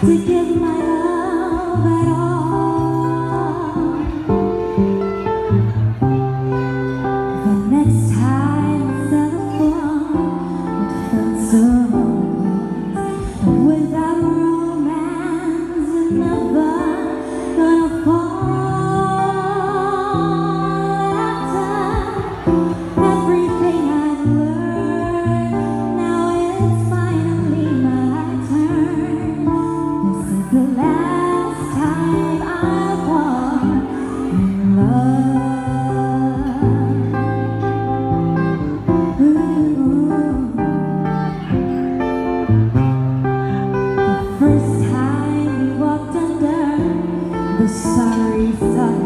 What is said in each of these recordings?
to give my 你在。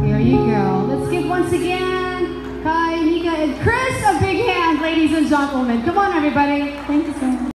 There you go. Let's give once again Kai, Mika, and Chris a big hand, ladies and gentlemen. Come on, everybody. Thank you so much.